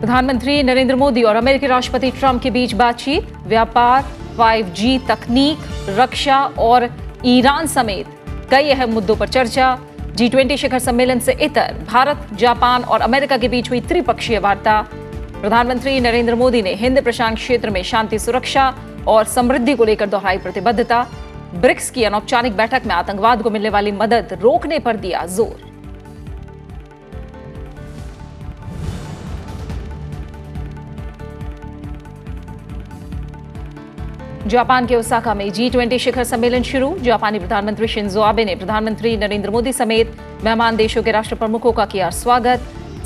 प्रधानमंत्री नरेंद्र मोदी और अमेरिकी राष्ट्रपति ट्रंप के बीच बातचीत, व्यापार 5G तकनीक, रक्षा और ईरान समेत कई अहम मुद्दों पर चर्चा। जी ट्वेंटी शिखर सम्मेलन से इतर भारत, जापान और अमेरिका के बीच हुई त्रिपक्षीय वार्ता। प्रधानमंत्री नरेंद्र मोदी ने हिंद प्रशांत क्षेत्र में शांति, सुरक्षा और समृद्धि को लेकर दोहराई प्रतिबद्धता। ब्रिक्स की अनौपचारिक बैठक में आतंकवाद को मिलने वाली मदद रोकने पर दिया ज़ोर। जापान के ओसाका में जी ट्वेंटी शिखर सम्मेलन शुरू। जापानी प्रधानमंत्री शिंजो आबे ने प्रधानमंत्री नरेंद्र मोदी समेत मेहमान देशों के राष्ट्र प्रमुखों का किया स्वागत।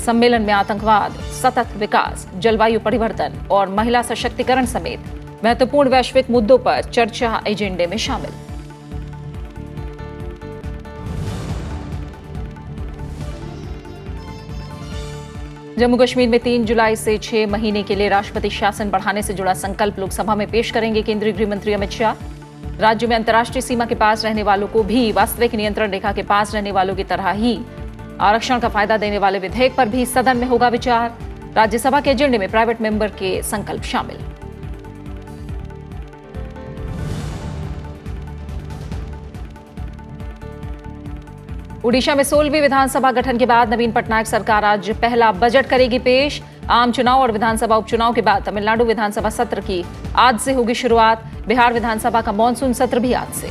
सम्मेलन में आतंकवाद, सतत विकास, जलवायु परिवर्तन और महिला सशक्तिकरण समेत महत्वपूर्ण वैश्विक मुद्दों पर चर्चा एजेंडे में शामिल। जम्मू कश्मीर में तीन जुलाई से छह महीने के लिए राष्ट्रपति शासन बढ़ाने से जुड़ा संकल्प लोकसभा में पेश करेंगे केंद्रीय गृह मंत्री अमित शाह। राज्य में अंतर्राष्ट्रीय सीमा के पास रहने वालों को भी वास्तविक नियंत्रण रेखा के पास रहने वालों की तरह ही आरक्षण का फ़ायदा देने वाले विधेयक पर भी सदन में होगा विचार। राज्यसभा के एजेंडे में प्राइवेट मेंबर के संकल्प शामिल। उड़ीसा में सोलहवीं विधानसभा गठन के बाद नवीन पटनायक सरकार आज पहला बजट करेगी पेश। आम चुनाव और विधानसभा उपचुनाव के बाद तमिलनाडु विधानसभा सत्र की आज से होगी शुरुआत। बिहार विधानसभा का मानसून सत्र भी आज से।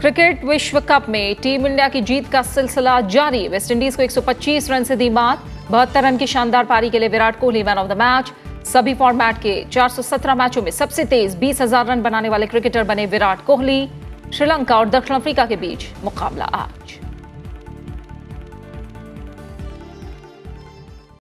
क्रिकेट विश्व कप में टीम इंडिया की जीत का सिलसिला जारी। वेस्टइंडीज को 125 रन से दी मात बहत्तर रन की शानदार पारी के लिए Virat Kohli man of the match. सभी फॉर्मेट के 417 मैचों में सबसे तेज 20,000 रन बनाने वाले क्रिकेटर बने विराट कोहली श्रीलंका और दक्षिण अफ्रीका के बीच मुकाबला आज।